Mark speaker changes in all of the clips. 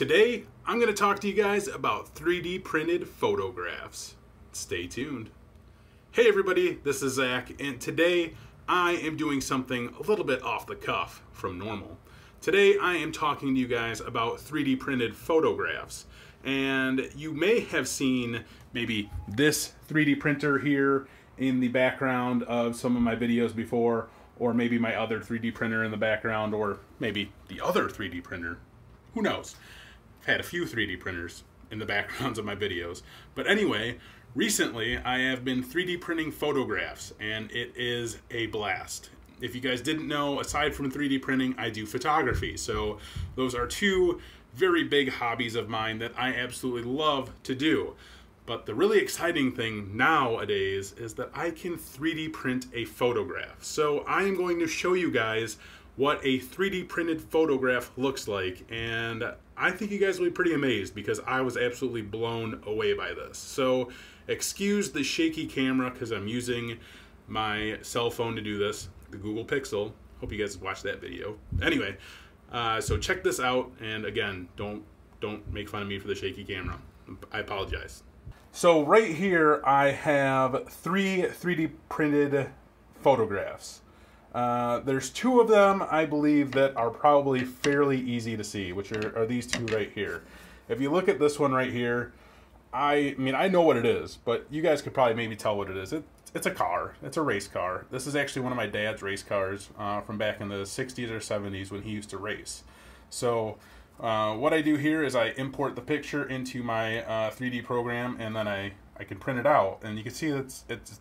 Speaker 1: Today, I'm going to talk to you guys about 3D printed photographs. Stay tuned. Hey everybody, this is Zach, and today I am doing something a little bit off the cuff from normal. Today I am talking to you guys about 3D printed photographs. And you may have seen maybe this 3D printer here in the background of some of my videos before, or maybe my other 3D printer in the background, or maybe the other 3D printer. Who knows? I've had a few 3D printers in the backgrounds of my videos. But anyway, recently I have been 3D printing photographs, and it is a blast. If you guys didn't know, aside from 3D printing, I do photography. So those are two very big hobbies of mine that I absolutely love to do. But the really exciting thing nowadays is that I can 3D print a photograph. So I am going to show you guys what a 3D printed photograph looks like. And I think you guys will be pretty amazed because I was absolutely blown away by this. So excuse the shaky camera because I'm using my cell phone to do this, the Google Pixel. Hope you guys watched that video. Anyway, uh, so check this out, and again, don't don't make fun of me for the shaky camera. I apologize. So right here, I have three 3D printed photographs. Uh, there's two of them, I believe, that are probably fairly easy to see, which are, are these two right here. If you look at this one right here, I, mean, I know what it is, but you guys could probably maybe tell what it is. It, it's a car. It's a race car. This is actually one of my dad's race cars uh, from back in the 60s or 70s when he used to race. So uh, what I do here is I import the picture into my uh, 3D program and then I, I can print it out. And you can see it's, it's, it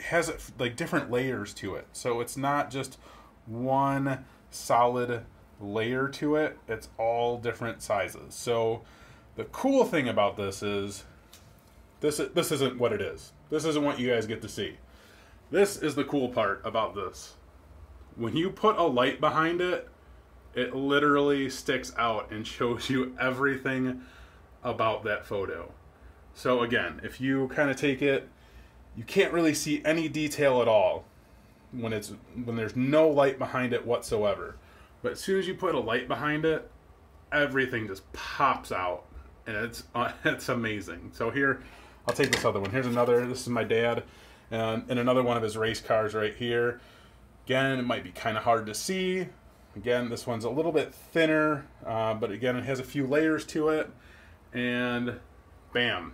Speaker 1: has like different layers to it. So it's not just one solid layer to it. It's all different sizes. So the cool thing about this is this, this isn't what it is. This isn't what you guys get to see. This is the cool part about this. When you put a light behind it, it literally sticks out and shows you everything about that photo. So again, if you kind of take it, you can't really see any detail at all when it's when there's no light behind it whatsoever. But as soon as you put a light behind it, everything just pops out and it's it's amazing. So here I'll take this other one. Here's another. This is my dad, and, and another one of his race cars right here. Again, it might be kind of hard to see. Again, this one's a little bit thinner, uh, but again, it has a few layers to it. And bam,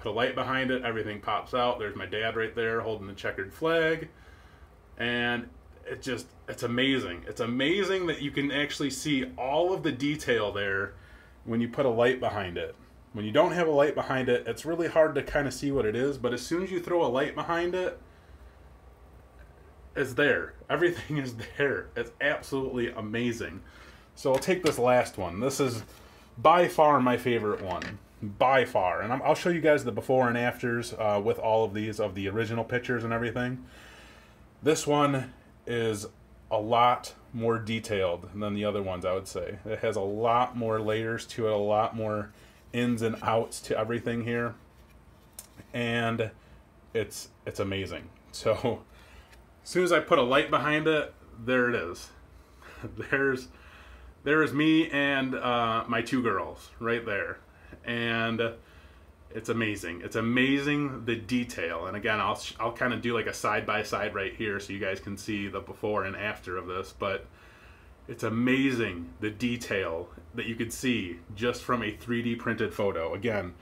Speaker 1: put a light behind it, everything pops out. There's my dad right there holding the checkered flag. And it just, it's amazing. It's amazing that you can actually see all of the detail there when you put a light behind it. When you don't have a light behind it, it's really hard to kind of see what it is, but as soon as you throw a light behind it, it's there. Everything is there. It's absolutely amazing. So I'll take this last one. This is by far my favorite one. By far. And i will show you guys the before and afters uh, with all of these of the original pictures and everything. This one is a lot more detailed than the other ones, I would say. It has a lot more layers to it, a lot more ins and outs to everything here, and it's it's amazing. So as soon as I put a light behind it, there it is. There's there's me and uh, my two girls right there, and it's amazing. It's amazing the detail. And again, I'll I'll kind of do like a side by side right here so you guys can see the before and after of this, but it's amazing the detail that you could see just from a 3D printed photo. Again,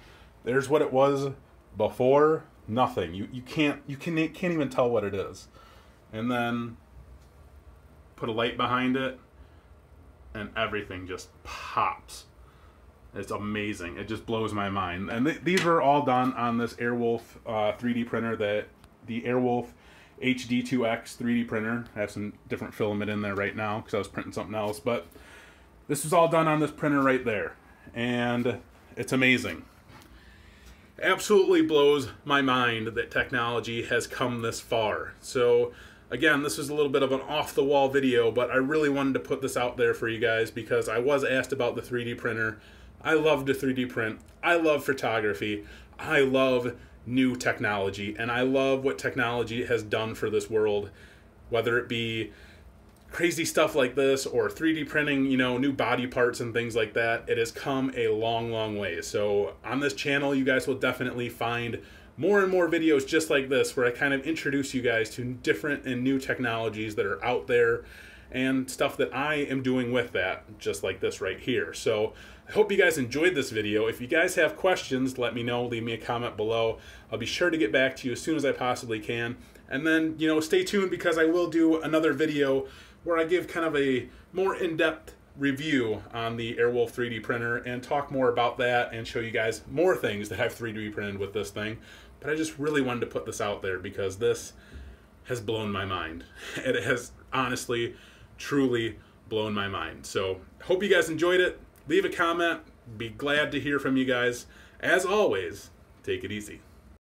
Speaker 1: there's what it was before, nothing. You you can't you can can't even tell what it is. And then put a light behind it and everything just pops. It's amazing. It just blows my mind. And th these were all done on this Airwolf uh, 3D printer that the Airwolf HD2X 3D printer. I have some different filament in there right now because I was printing something else. But this was all done on this printer right there. And it's amazing. Absolutely blows my mind that technology has come this far. So again, this is a little bit of an off-the-wall video, but I really wanted to put this out there for you guys because I was asked about the 3D printer. I love to 3D print. I love photography. I love new technology, and I love what technology has done for this world, whether it be crazy stuff like this or 3D printing, you know, new body parts and things like that, it has come a long, long way. So on this channel, you guys will definitely find more and more videos just like this where I kind of introduce you guys to different and new technologies that are out there and stuff that I am doing with that, just like this right here. So I hope you guys enjoyed this video. If you guys have questions, let me know. Leave me a comment below. I'll be sure to get back to you as soon as I possibly can. And then, you know, stay tuned because I will do another video where I give kind of a more in-depth review on the Airwolf 3D printer and talk more about that and show you guys more things that I've 3D printed with this thing. But I just really wanted to put this out there because this has blown my mind. It has honestly, truly blown my mind. So hope you guys enjoyed it. Leave a comment. Be glad to hear from you guys. As always, take it easy.